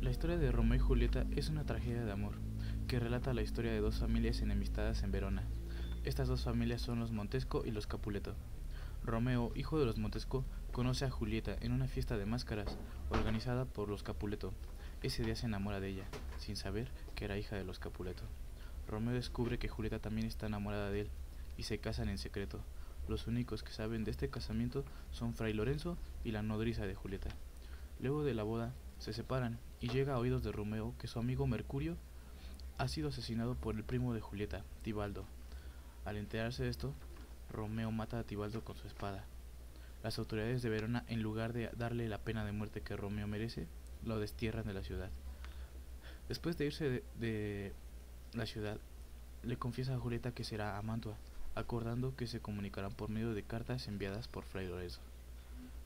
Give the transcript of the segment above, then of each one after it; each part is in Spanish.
La historia de Romeo y Julieta es una tragedia de amor, que relata la historia de dos familias enemistadas en Verona. Estas dos familias son los Montesco y los Capuleto. Romeo, hijo de los Montesco, conoce a Julieta en una fiesta de máscaras organizada por los Capuleto. Ese día se enamora de ella, sin saber que era hija de los Capuleto. Romeo descubre que Julieta también está enamorada de él y se casan en secreto. Los únicos que saben de este casamiento son Fray Lorenzo y la nodriza de Julieta. Luego de la boda, se separan y llega a oídos de Romeo que su amigo Mercurio ha sido asesinado por el primo de Julieta, Tibaldo. Al enterarse de esto, Romeo mata a Tibaldo con su espada. Las autoridades de Verona, en lugar de darle la pena de muerte que Romeo merece, lo destierran de la ciudad. Después de irse de, la ciudad, le confiesa a Julieta que será a Mantua, acordando que se comunicarán por medio de cartas enviadas por Fray Lorenzo.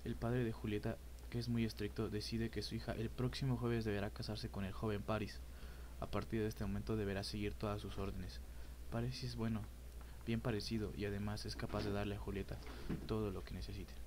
El padre de Julieta que es muy estricto, decide que su hija el próximo jueves deberá casarse con el joven Paris. A partir de este momento deberá seguir todas sus órdenes. Paris es bueno, bien parecido y además es capaz de darle a Julieta todo lo que necesite.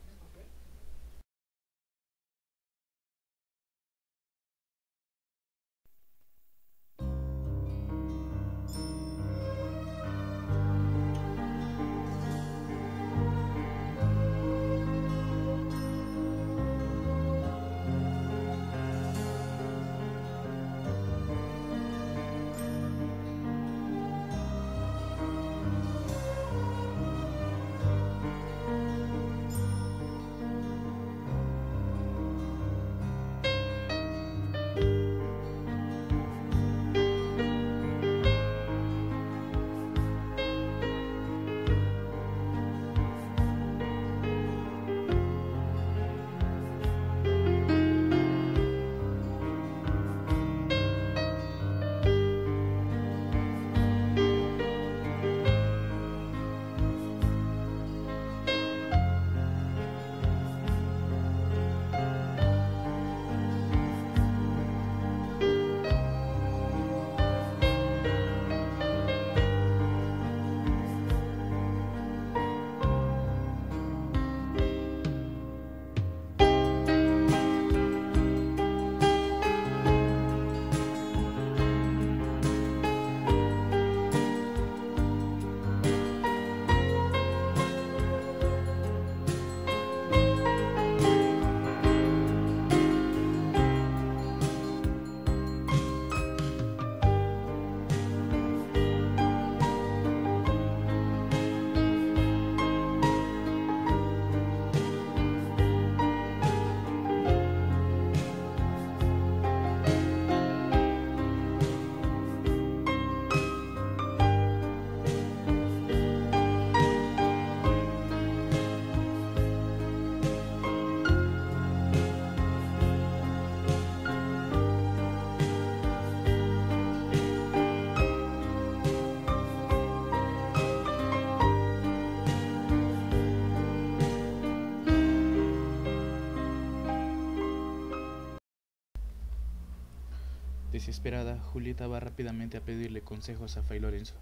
Desesperada, Julieta va rápidamente a pedirle consejos a Fray Lorenzo.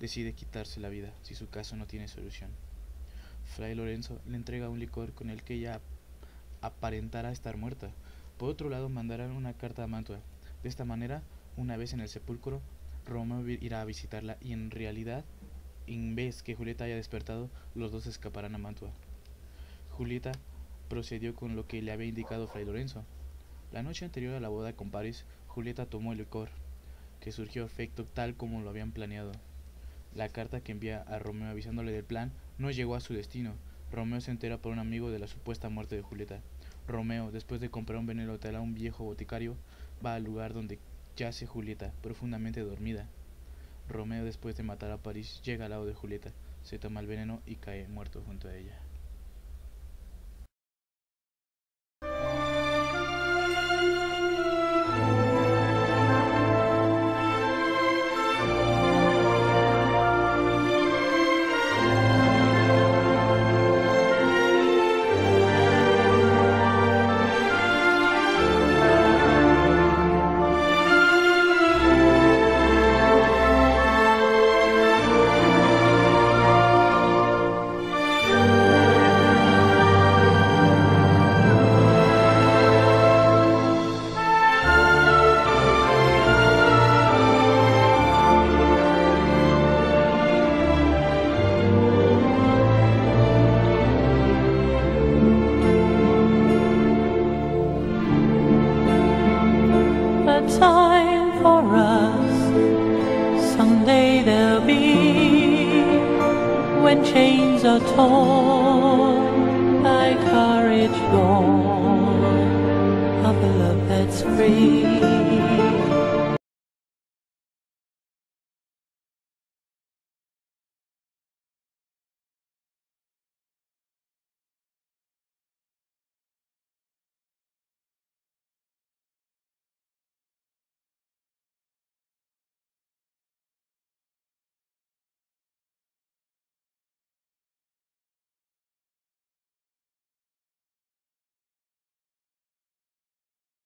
Decide quitarse la vida si su caso no tiene solución. Fray Lorenzo le entrega un licor con el que ella aparentará estar muerta. Por otro lado, mandarán una carta a Mantua. De esta manera, una vez en el sepulcro, Romeo irá a visitarla y en realidad, en vez que Julieta haya despertado, los dos escaparán a Mantua. Julieta procedió con lo que le había indicado Fray Lorenzo. La noche anterior a la boda con París, Julieta tomó el licor, que surgió efecto tal como lo habían planeado. La carta que envía a Romeo avisándole del plan no llegó a su destino. Romeo se entera por un amigo de la supuesta muerte de Julieta. Romeo, después de comprar un veneno hotel a un viejo boticario, va al lugar donde yace Julieta, profundamente dormida. Romeo, después de matar a París, llega al lado de Julieta, se toma el veneno y cae muerto junto a ella. Torn by courage born of a love that's free.